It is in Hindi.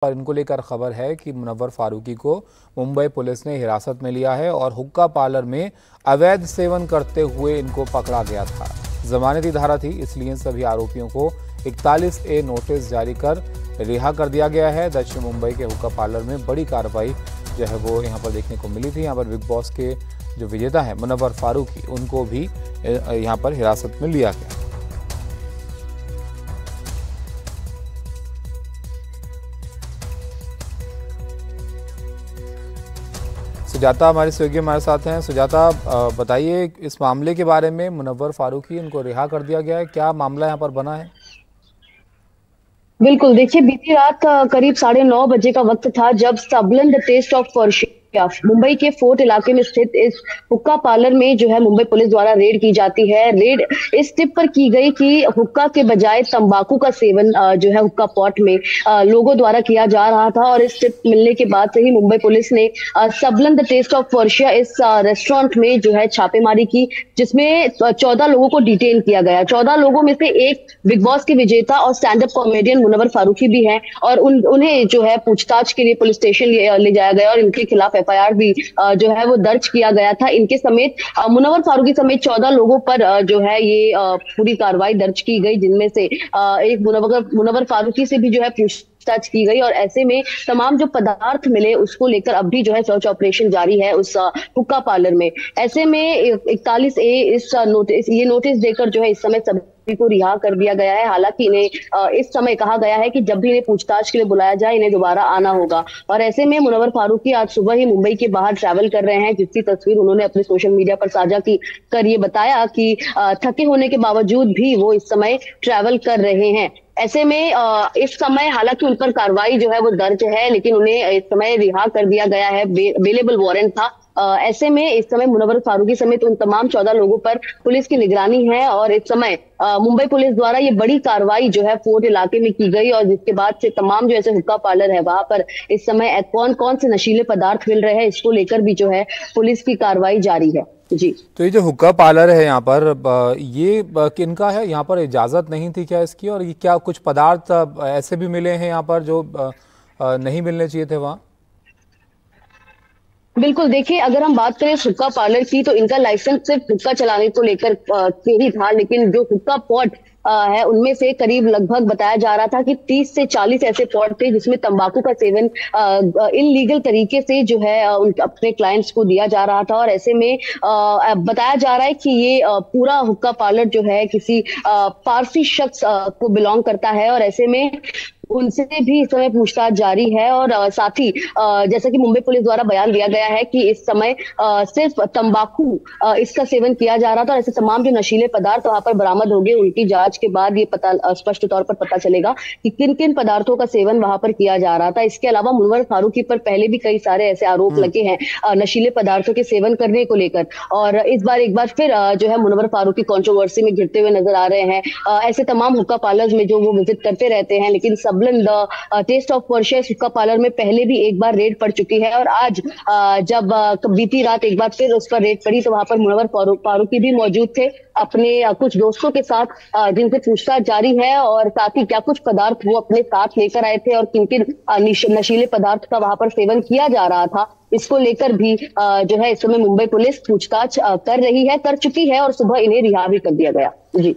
पर इनको लेकर खबर है कि मुनव्वर फारूकी को मुंबई पुलिस ने हिरासत में लिया है और हुक्का पार्लर में अवैध सेवन करते हुए इनको पकड़ा गया था। जमानती धारा थी, इसलिए सभी आरोपियों को 41 ए नोटिस जारी कर रिहा कर दिया गया है। दक्षिण मुंबई के हुक्का पार्लर में बड़ी कार्रवाई जो है वो यहाँ पर देखने को मिली थी। यहाँ पर बिग बॉस के जो विजेता है, मुनव्वर फारूकी, उनको भी यहाँ पर हिरासत में लिया गया। सुजाता हमारे स्विगी हमारे साथ हैं। सुजाता बताइए, इस मामले के बारे में मुनवर फारूकी, उनको रिहा कर दिया गया है। क्या मामला यहाँ पर बना है? बिल्कुल, देखिए, बीती रात करीब साढ़े नौ बजे का वक्त था जब सबलन द टेस्ट ऑफ़ फॉर्शी मुंबई के फोर्ट इलाके में स्थित इस हुक्का पार्लर में जो है मुंबई पुलिस द्वारा रेड की जाती है। रेड इस टिप पर की गई कि हुक्का के बजाय तंबाकू का सेवन जो है हुक्का पॉट में लोगों द्वारा किया जा रहा था और इस टिप मिलने के बाद से ही मुंबई पुलिस ने सबलन द टेस्ट ऑफ़ वर्षिया इस रेस्टोरेंट में जो है छापेमारी की, जिसमें चौदह लोगों को डिटेन किया गया। चौदह लोगों में से एक बिग बॉस के विजेता और stand up comedian Munawar Faruqui भी है और उन, उन्हें जो है पूछताछ के लिए पुलिस स्टेशन ले जाया गया और इनके खिलाफ एफआईआर भी जो है वो दर्ज किया गया था। इनके समेत मुनवर फारूकी समेत चौदह लोगों पर जो है ये पूरी कार्रवाई दर्ज की गई, जिनमें से एक मुनवर मुनवर फारूकी से भी जो है पूछताछ की गई और ऐसे में तमाम जो पदार्थ मिले उसको लेकर अब भी जो है सर्च ऑपरेशन जारी है उस हुक्का पार्लर में। ऐसे में इकतालीस ए, इस नोटिस, ये नोटिस देकर जो है इस समय सबको रिहा कर दिया गया है। हालाँकि इन्हें इस समय कहा गया है कि जब भी इन्हें पूछताछ के लिए बुलाया जाए, इन्हें दोबारा आना होगा। और ऐसे में मुनवर फारूकी आज सुबह ही मुंबई के बाहर ट्रैवल कर रहे हैं, जिसकी तस्वीर उन्होंने अपने सोशल मीडिया पर साझा की, कर ये बताया कि थके होने के बावजूद भी वो इस समय ट्रैवल कर रहे हैं। ऐसे में इस समय हालाँकि उन पर कार्रवाई जो है वो दर्ज है, लेकिन उन्हें इस समय रिहा कर दिया गया है अवेलेबल वारंट था। ऐसे में इस समय मुनवर फारूकी समेत उन तमाम चौदह लोगों पर पुलिस की निगरानी है और इस समय मुंबई पुलिस द्वारा ये बड़ी कार्रवाई जो है फोर्ट इलाके में की गई और जिसके बाद से तमाम जो ऐसे हुक्का पार्लर है वहाँ पर इस समय कौन कौन से नशीले पदार्थ मिल रहे हैं इसको लेकर भी जो है पुलिस की कार्रवाई जारी है। जी। तो ये जो हुक्का पार्लर है यहाँ पर ये किनका है? यहाँ पर इजाज़त नहीं थी क्या इसकी? और ये क्या कुछ पदार्थ ऐसे भी मिले हैं यहाँ पर जो नहीं मिलने चाहिए थे वहाँ? बिल्कुल, देखिए, अगर हम बात करें हुक्का पार्लर की तो इनका लाइसेंस सिर्फ़ हुक्का चलाने को लेकर के ही था, लेकिन जो हुक्का पॉट है, उनमें से करीब लगभग बताया जा रहा था कि 30 से 40 ऐसे पॉट थे, जिसमें तंबाकू का सेवन इनलीगल तरीके से जो है उन अपने क्लाइंट्स को दिया जा रहा था, और ऐसे में बताया जा रहा है कि ये पूरा हुक्का पार्लर जो है, किसी पारसी शख्स को बिलोंग करता है, और ऐसे में उनसे भी इस समय पूछताछ जारी है और साथ ही जैसा कि मुंबई पुलिस द्वारा बयान दिया गया है कि इस समय सिर्फ़ तंबाकू इसका सेवन किया जा रहा था और ऐसे तमाम जो नशीले पदार्थ वहाँ पर बरामद हो गए उनकी जाँच के बाद ये पता स्पष्ट तौर पर पता चलेगा कि किन किन पदार्थों का सेवन वहाँ पर किया जा रहा था। इसके अलावा मुनवर फारूकी पर पहले भी कई सारे ऐसे आरोप हम्म। लगे हैं नशीले पदार्थों के सेवन करने को लेकर। और इस बार एक बार फिर जो है मुनवर फारूकी कॉन्ट्रोवर्सी में घिरते हुए नज़र आ रहे हैं। ऐसे तमाम हुक्का पार्लर्स में जो वो विज़िट करते रहते हैं लेकिन सब द टेस्ट ऑफ़ वर्शिया सुक्का पार्लर में पहले भी एक बार रेड पड़ चुकी है और आज uh, जब uh, बीती रात एक बार फिर उस पर रेड पड़ी तो वहाँ पर मुनवर फारूकी भी मौजूद थे अपने uh, कुछ दोस्तों के साथ जिनसे पूछताछ जारी है और साथ ही क्या कुछ पदार्थ वो अपने साथ लेकर आए थे और किन किन नशीले पदार्थ का वहाँ पर सेवन किया जा रहा था इसको लेकर भी जो है इस समय मुंबई पुलिस पूछताछ कर रही है कर चुकी है और सुबह इन्हें रिहा भी कर दिया गया। जी।